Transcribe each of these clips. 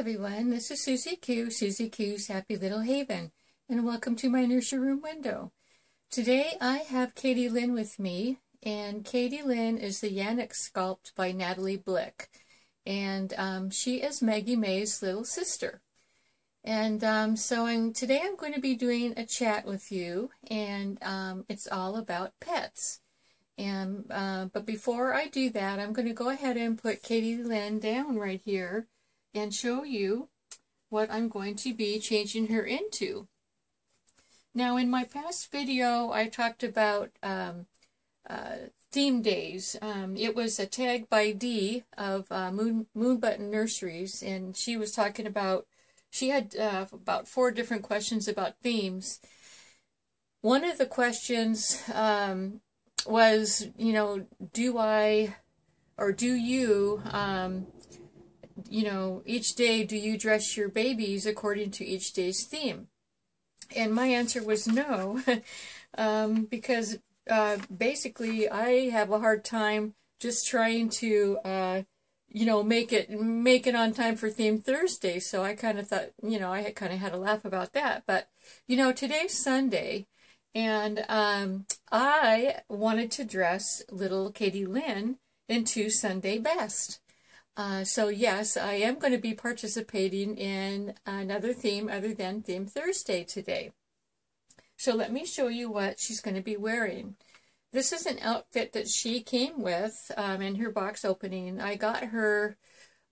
everyone, this is Suzy Q, Suzy Q's Happy Little Haven, and welcome to my nursery room window. Today I have Katie Lynn with me, and Katie Lynn is the Yannik sculpt by Natalie Blick, and um, she is Maggie May's little sister. And um, so I'm, today I'm going to be doing a chat with you, and um, it's all about pets. And uh, But before I do that, I'm going to go ahead and put Katie Lynn down right here and show you what I'm going to be changing her into. Now in my past video I talked about um, uh, theme days. Um, it was a tag by Dee of uh, Moon, Moon Button Nurseries and she was talking about, she had uh, about four different questions about themes. One of the questions um, was, you know, do I or do you um, you know, each day do you dress your babies according to each day's theme? And my answer was no, um, because uh, basically I have a hard time just trying to, uh, you know, make it make it on time for Theme Thursday. So I kind of thought, you know, I kind of had a laugh about that. But you know, today's Sunday, and um, I wanted to dress little Katie Lynn into Sunday best. Uh, so yes, I am going to be participating in another theme other than Theme Thursday today. So let me show you what she's going to be wearing. This is an outfit that she came with um, in her box opening. I got her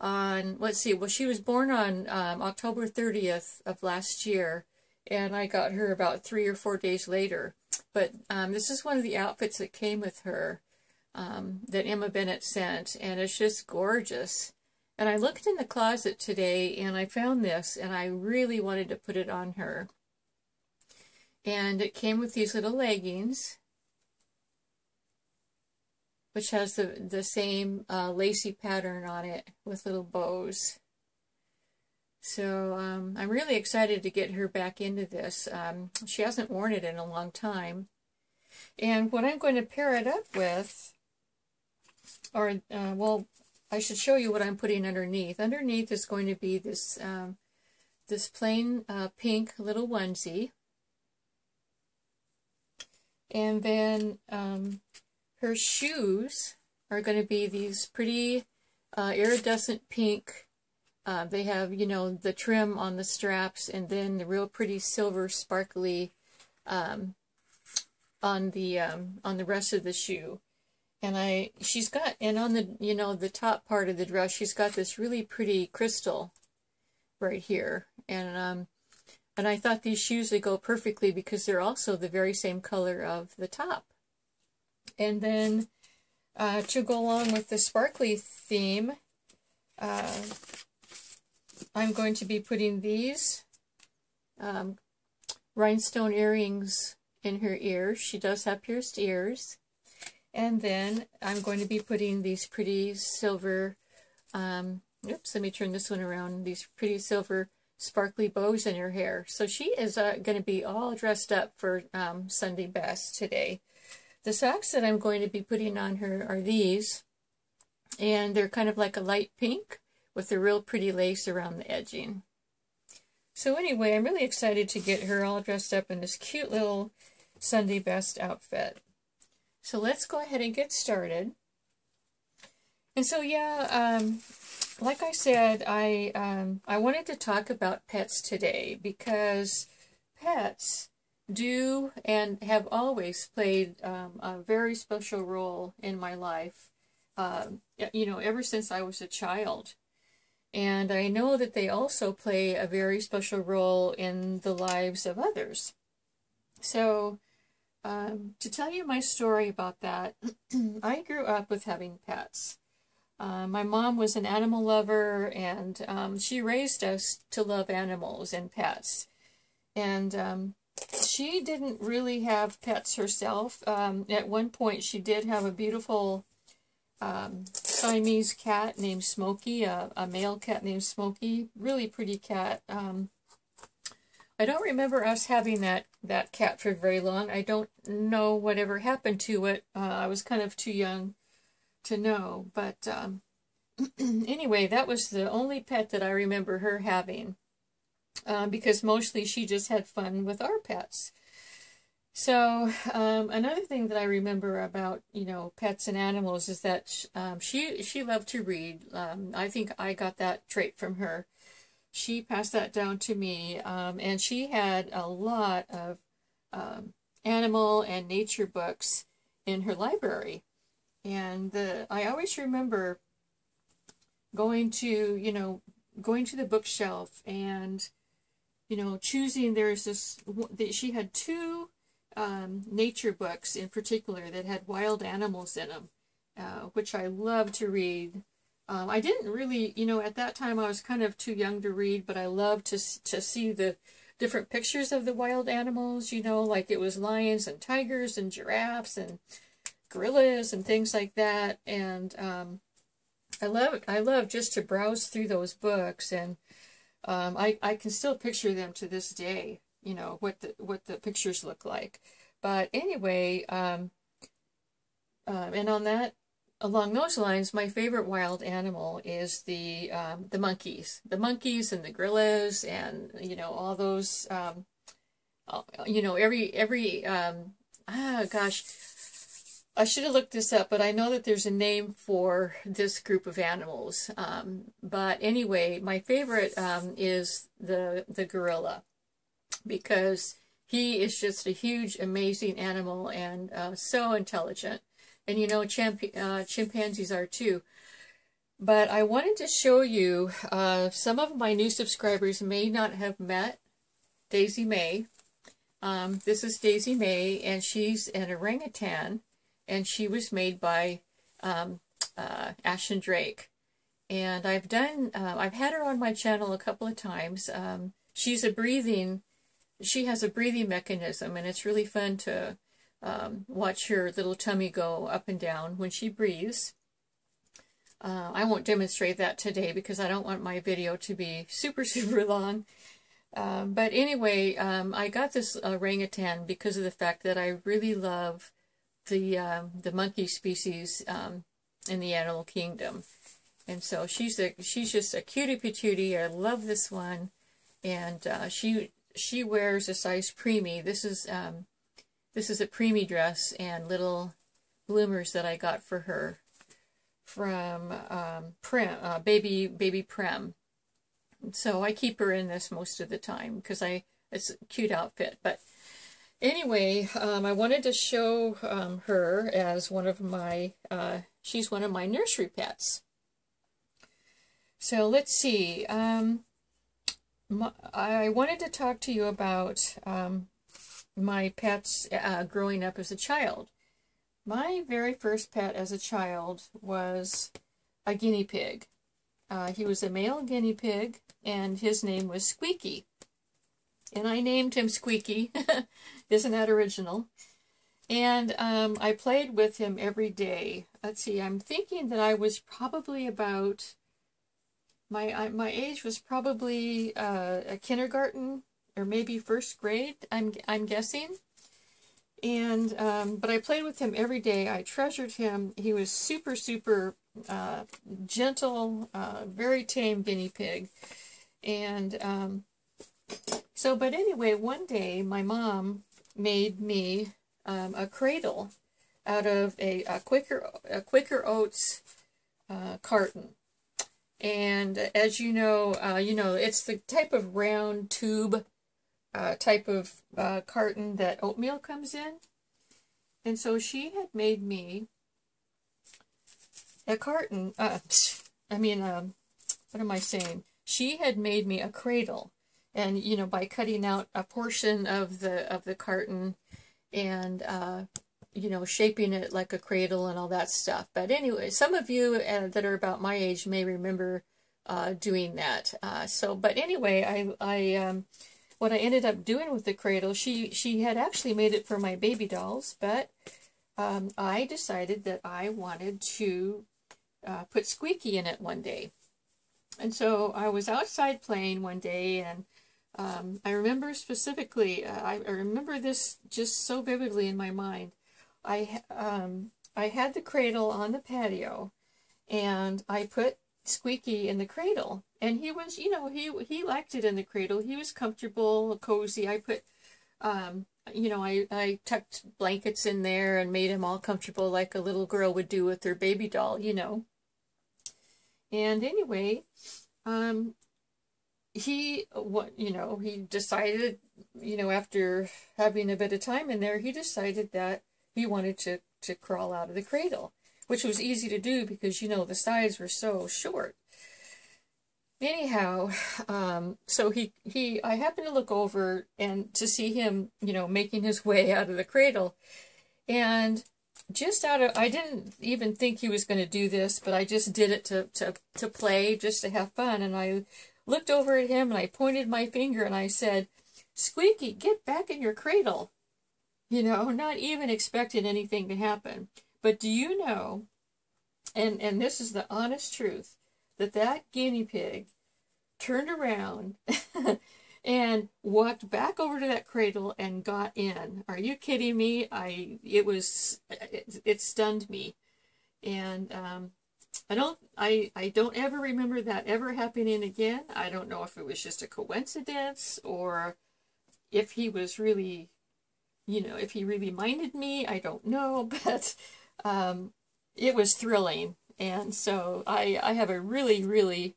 on, let's see, well she was born on um, October 30th of last year and I got her about three or four days later. But um, this is one of the outfits that came with her um, that Ema Bennett sent, and it's just gorgeous. And I looked in the closet today and I found this, and I really wanted to put it on her. And it came with these little leggings, which has the, the same uh, lacy pattern on it with little bows. So um, I'm really excited to get her back into this. Um, she hasn't worn it in a long time. And what I'm going to pair it up with or, uh, well, I should show you what I'm putting underneath. Underneath is going to be this, um, this plain uh, pink little onesie. And then um, her shoes are going to be these pretty uh, iridescent pink. Uh, they have, you know, the trim on the straps and then the real pretty silver sparkly um, on the um, on the rest of the shoe and I she's got and on the you know the top part of the dress she's got this really pretty crystal right here. And um and I thought these shoes would go perfectly because they're also the very same color of the top. And then uh, to go along with the sparkly theme uh, I'm going to be putting these um, rhinestone earrings in her ears she does have pierced ears and then I'm going to be putting these pretty silver, um, oops, let me turn this one around, these pretty silver sparkly bows in her hair. So she is uh, going to be all dressed up for um, Sunday best today. The socks that I'm going to be putting on her are these, and they're kind of like a light pink with a real pretty lace around the edging. So anyway, I'm really excited to get her all dressed up in this cute little Sunday best outfit. So let's go ahead and get started. And so, yeah, um, like I said, I, um, I wanted to talk about pets today because pets do and have always played um, a very special role in my life, uh, you know, ever since I was a child. And I know that they also play a very special role in the lives of others. So, um, to tell you my story about that, I grew up with having pets. Uh, my mom was an animal lover, and um, she raised us to love animals and pets. And um, she didn't really have pets herself. Um, at one point, she did have a beautiful um, Siamese cat named Smokey, a, a, male cat named Smokey, really pretty cat. Um, I don't remember us having that, that cat for very long. I don't know whatever happened to it. Uh, I was kind of too young to know. But um, anyway, that was the only pet that I remember her having. Um, because mostly she just had fun with our pets. So um, another thing that I remember about you know pets and animals is that um, she she loved to read. Um, I think I got that trait from her. She passed that down to me, um, and she had a lot of um, animal and nature books in her library. And the I always remember going to you know going to the bookshelf and you know choosing. There's this she had two um, nature books in particular that had wild animals in them, uh, which I love to read. Um, I didn't really, you know, at that time I was kind of too young to read, but I loved to to see the different pictures of the wild animals. You know, like it was lions and tigers and giraffes and gorillas and things like that. And um, I love I love just to browse through those books, and um, I I can still picture them to this day you know what the what the pictures look like. But anyway, um, um, and on that, along those lines, my favorite wild animal is the um, the monkeys, the monkeys and the gorillas, and you know all those. Um, uh, you know every every um, ah gosh, I should have looked this up, but I know that there's a name for this group of animals. Um, but anyway, my favorite um, is the the gorilla because he is just a huge, amazing animal and uh, so intelligent. And you know, uh, chimpanzees are too. But I wanted to show you, uh, some of my new subscribers may not have met Daisy May. Um, this is Daisy May, and she's an orangutan, and she was made by um, uh, Drake. And I've done, uh, I've had her on my channel a couple of times. Um, she's a breathing she has a breathing mechanism, and it's really fun to um, watch her little tummy go up and down when she breathes. Uh, I won't demonstrate that today because I don't want my video to be super, super long. Um, but anyway, um, I got this orangutan because of the fact that I really love the um, the monkey species um, in the animal kingdom. And so she's a she's just a cutie patootie. I love this one, and uh, she she wears a size preemie. This is um, this is a preemie dress and little bloomers that I got for her from um, Prem, uh, baby baby Prem. So I keep her in this most of the time because I it's a cute outfit. But anyway, um, I wanted to show um, her as one of my uh, she's one of my nursery pets. So let's see. Um, I wanted to talk to you about um, my pets uh, growing up as a child. My very first pet as a child was a guinea pig. Uh, he was a male guinea pig, and his name was Squeaky. And I named him Squeaky. Isn't that original? And um, I played with him every day. Let's see, I'm thinking that I was probably about my my age was probably uh, a kindergarten or maybe first grade. I'm I'm guessing. And um, but I played with him every day. I treasured him. He was super super uh, gentle, uh, very tame guinea pig. And um, so, but anyway, one day my mom made me um, a cradle out of a, a Quaker a Quaker Oats uh, carton. And as you know, uh, you know, it's the type of round tube uh, type of uh, carton that oatmeal comes in. And so she had made me a carton, uh, I mean, um, what am I saying? She had made me a cradle. And, you know, by cutting out a portion of the, of the carton and, uh, you know, shaping it like a cradle and all that stuff. But anyway, some of you uh, that are about my age may remember uh, doing that. Uh, so, but anyway, I, I, um, what I ended up doing with the cradle, she, she had actually made it for my baby dolls, but um, I decided that I wanted to uh, put Squeaky in it one day. And so I was outside playing one day and um, I remember specifically, uh, I, I remember this just so vividly in my mind. I um, I had the cradle on the patio, and I put Squeaky in the cradle, and he was, you know, he he liked it in the cradle. He was comfortable, cozy. I put, um, you know, I I tucked blankets in there and made him all comfortable, like a little girl would do with her baby doll, you know. And anyway, um, he what you know he decided, you know, after having a bit of time in there, he decided that he wanted to to crawl out of the cradle which was easy to do because, you know, the sides were so short. Anyhow, um, so he, he, I happened to look over and to see him, you know, making his way out of the cradle. And just out of, I didn't even think he was going to do this, but I just did it to, to, to play, just to have fun. And I looked over at him and I pointed my finger and I said, Squeaky, get back in your cradle. You know, not even expecting anything to happen. But do you know, and, and this is the honest truth, that that guinea pig turned around and walked back over to that cradle and got in. Are you kidding me? I it was it, it stunned me, and um, I don't I I don't ever remember that ever happening again. I don't know if it was just a coincidence or if he was really, you know, if he really minded me. I don't know, but um, it was thrilling. And so I, I have a really, really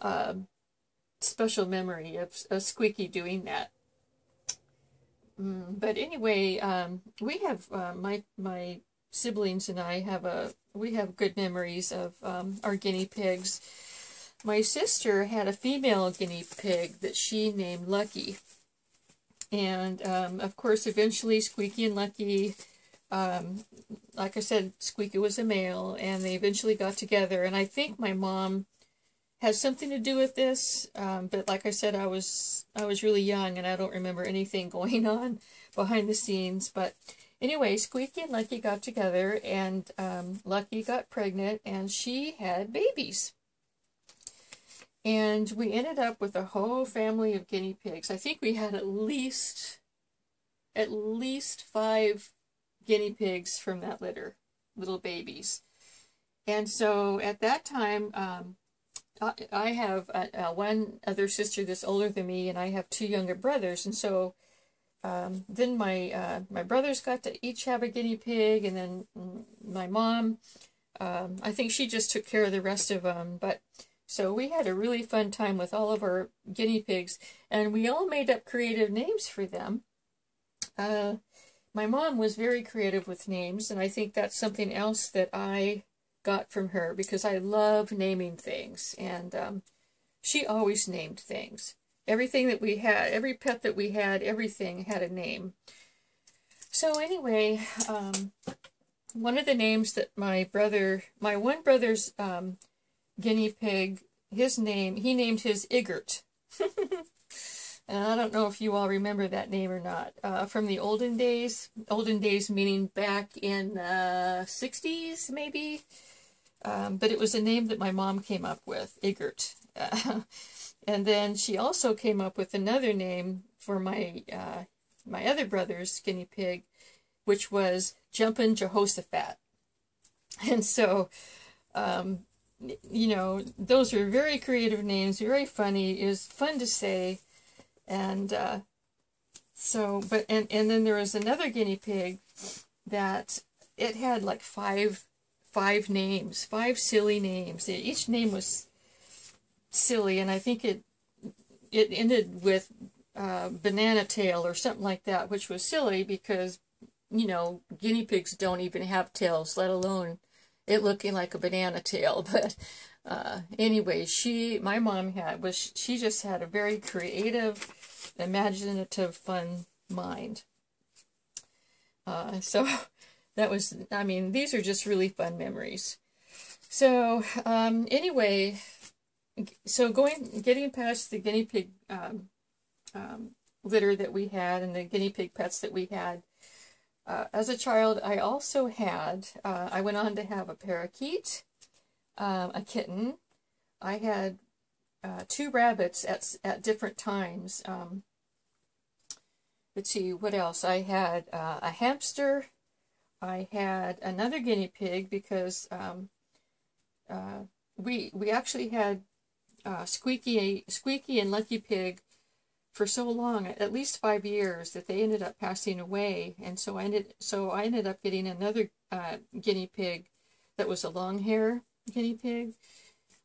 um, special memory of, of Squeaky doing that. Mm, but anyway, um, we have uh, my my siblings and I have a we have good memories of um, our guinea pigs. My sister had a female guinea pig that she named Lucky, and um, of course, eventually Squeaky and Lucky um, like I said, Squeaky was a male, and they eventually got together. And I think my mom has something to do with this. Um, but like I said, I was I was really young, and I don't remember anything going on behind the scenes. But anyway, Squeaky and Lucky got together, and um, Lucky got pregnant, and she had babies. And we ended up with a whole family of guinea pigs. I think we had at least at least five guinea pigs from that litter, little babies. And so at that time, um, I, have uh, uh, one other sister that's older than me, and I have two younger brothers. And so um, then my uh, my brothers got to each have a guinea pig, and then my mom, um, I think she just took care of the rest of them. But so we had a really fun time with all of our guinea pigs, and we all made up creative names for them. Uh, my mom was very creative with names, and I think that's something else that I got from her because I love naming things, and um, she always named things. Everything that we had, every pet that we had, everything had a name. So anyway, um, one of the names that my brother, my one brother's um, guinea pig, his name, he named his Igert. And I don't know if you all remember that name or not. Uh, from the olden days, olden days meaning back in the 60s, maybe. Um, but it was a name that my mom came up with, Igert. Uh, and then she also came up with another name for my uh, my other brother's guinea pig, which was Jumpin' Jehoshaphat. And so, um, you know, those are very creative names, very funny. It was fun to say. And uh, so, but, and, and then there was another guinea pig that it had like five, five names, five silly names. Each name was silly, and I think it, it ended with uh, banana tail or something like that, which was silly because, you know, guinea pigs don't even have tails, let alone it looking like a banana tail. But uh, anyway, she, my mom had, was, she just had a very creative, imaginative, fun mind. Uh, so that was, I mean, these are just really fun memories. So um, anyway, so going, getting past the guinea pig um, um, litter that we had and the guinea pig pets that we had, uh, as a child, I also had, uh, I went on to have a parakeet, um, a kitten. I had uh, two rabbits at, at different times. Um, let's see, what else? I had uh, a hamster. I had another guinea pig because um, uh, we we actually had uh, Squeaky, Squeaky and Lucky Pig for so long, at least five years, that they ended up passing away. And so I ended, so I ended up getting another uh, guinea pig that was a long hair guinea pig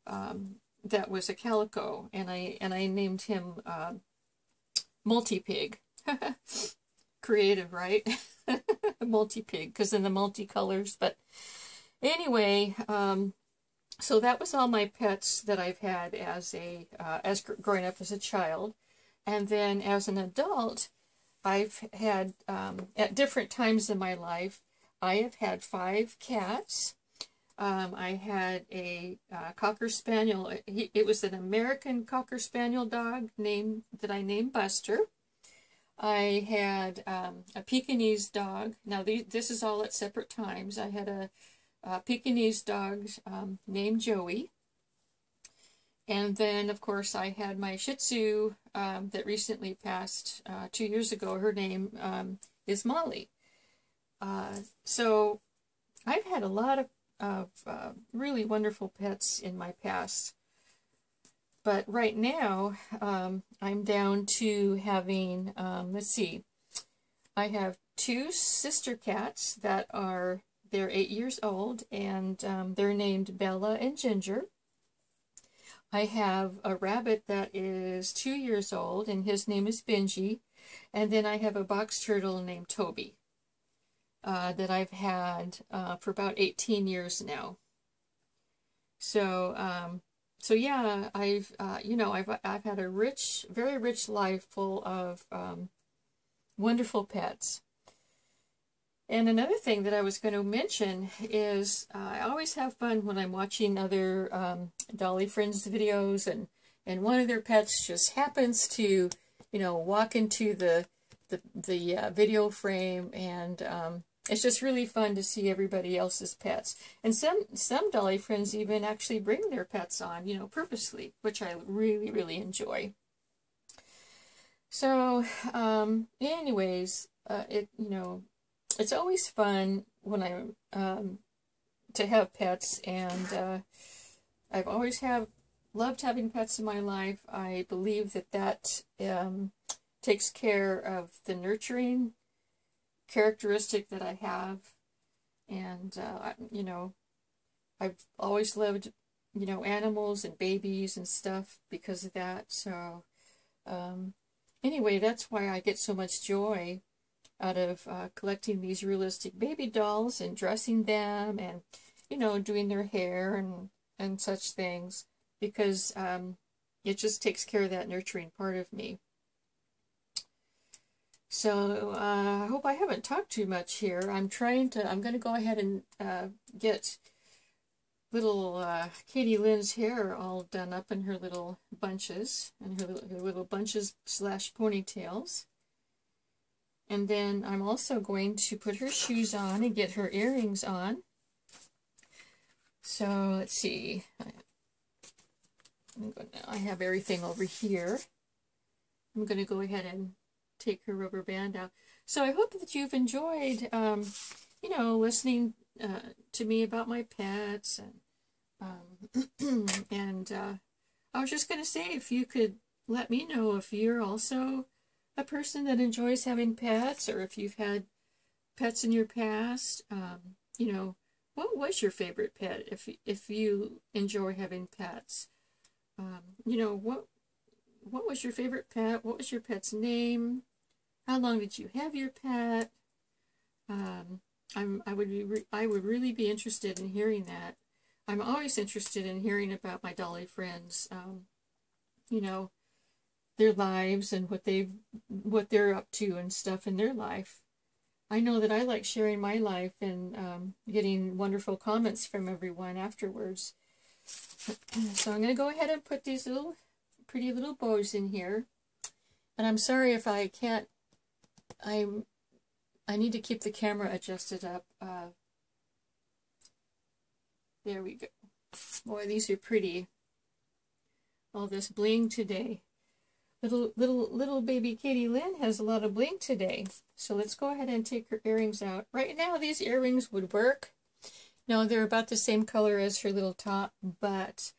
um, that was a calico, and I and I named him uh, Multi Pig. Creative, right? multi pig, because in the multicolors. But anyway, um, so that was all my pets that I've had as a uh, as growing up as a child, and then as an adult, I've had um, at different times in my life, I have had five cats. Um, I had a uh, cocker spaniel. He, it was an American cocker spaniel dog named that I named Buster. I had um, a Pekingese dog. Now these, this is all at separate times. I had a uh, Pekingese dogs um, named Joey. And then, of course, I had my Shih Tzu um, that recently passed uh, two years ago. Her name um, is Molly. Uh, so I've had a lot of, of uh, really wonderful pets in my past. But right now, um, I'm down to having, um, let's see, I have two sister cats that are they're eight years old, and um, they're named Bella and Ginger. I have a rabbit that is two years old, and his name is Benji. And then I have a box turtle named Toby uh, that I've had uh, for about 18 years now. So, um, so yeah, I've, uh, you know, I've, I've had a rich, very rich life full of um, wonderful pets. And another thing that I was going to mention is uh, I always have fun when I'm watching other um, Dolly Friends videos and, and one of their pets just happens to, you know, walk into the, the, the uh, video frame and um, it's just really fun to see everybody else's pets. And some, some Dolly Friends even actually bring their pets on, you know, purposely, which I really, really enjoy. So, um, anyways, uh, it, you know, it's always fun when I um, to have pets, and uh, I've always have loved having pets in my life. I believe that that um, takes care of the nurturing characteristic that I have, and uh, you know, I've always loved you know animals and babies and stuff because of that. So um, anyway, that's why I get so much joy out of uh, collecting these realistic baby dolls and dressing them and, you know, doing their hair and, and such things because um, it just takes care of that nurturing part of me. So uh, I hope I haven't talked too much here. I'm trying to, I'm going to go ahead and uh, get little uh, Katie Lynn's hair all done up in her little bunches and her her little bunches slash ponytails. And then I'm also going to put her shoes on and get her earrings on. So let's see. I have everything over here. I'm going to go ahead and take her rubber band out. So I hope that you've enjoyed, um, you know, listening uh, to me about my pets. And, um, and uh, I was just going to say, if you could let me know if you're also a person that enjoys having pets or if you've had pets in your past, um, you know, what was your favorite pet if, if you enjoy having pets? Um, you know, what, what was your favorite pet? What was your pet's name? How long did you have your pet? Um, I'm, I would be, I would really be interested in hearing that. I'm always interested in hearing about my dolly friends. Um, you know, their lives and what they what they're up to and stuff in their life. I know that I like sharing my life and um, getting wonderful comments from everyone afterwards. so I'm going to go ahead and put these little pretty little bows in here. And I'm sorry if I can't, I I need to keep the camera adjusted up. Uh, there we go. Boy, these are pretty. All this bling today. Little, little, little baby Katie Lynn has a lot of bling today. So let's go ahead and take her earrings out. Right now, these earrings would work. No, they're about the same color as her little top, but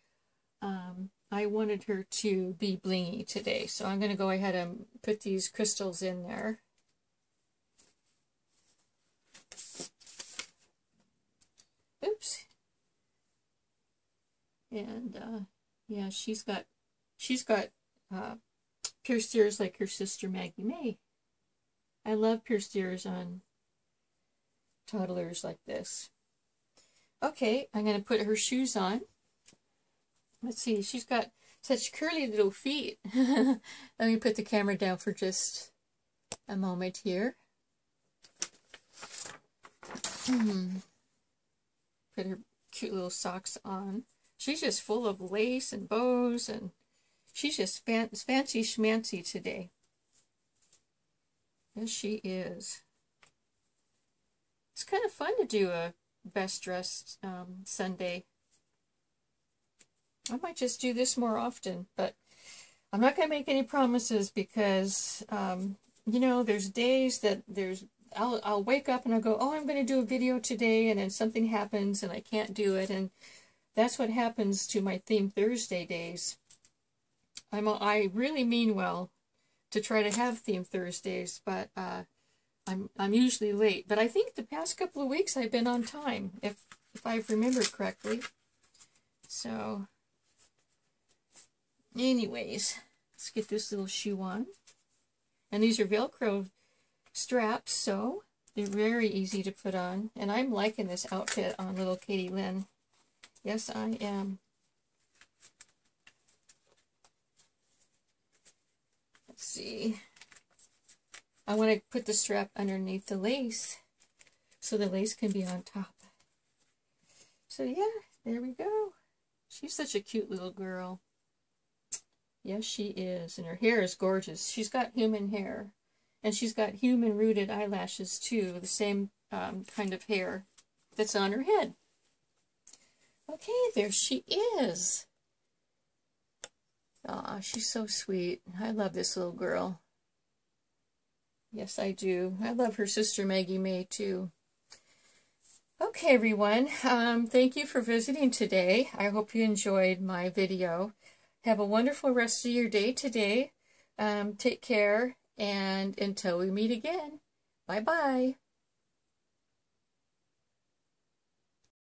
um, I wanted her to be blingy today. So I'm going to go ahead and put these crystals in there. Oops. And uh, yeah, she's got she's got uh, pierced ears like her sister Maggie May. I love pierced ears on toddlers like this. Okay, I'm going to put her shoes on. Let's see, she's got such curly little feet. Let me put the camera down for just a moment here. Hmm. Put her cute little socks on. She's just full of lace and bows and she's just fan fancy schmancy today. Yes, she is. It's kind of fun to do a best dressed um, Sunday. I might just do this more often, but I'm not going to make any promises because, um, you know, there's days that there's, I'll, I'll wake up and I'll go, oh, I'm going to do a video today, and then something happens and I can't do it, and that's what happens to my Theme Thursday days. I'm, I really mean well to try to have Theme Thursdays, but uh, I'm I'm usually late. But I think the past couple of weeks I've been on time, if if I remember correctly. So, anyways, let's get this little shoe on. And these are Velcro straps, so they're very easy to put on. And I'm liking this outfit on little Katie Lynn. Yes, I am. See. I want to put the strap underneath the lace so the lace can be on top. So yeah, there we go. She's such a cute little girl. Yes, she is. And her hair is gorgeous. She's got human hair. And she's got human rooted eyelashes too, the same um, kind of hair that's on her head. Okay, there she is. Aw, she's so sweet. I love this little girl. Yes, I do. I love her sister Maggie May too. Okay, everyone. Um, thank you for visiting today. I hope you enjoyed my video. Have a wonderful rest of your day today. Um, take care, and until we meet again, bye-bye.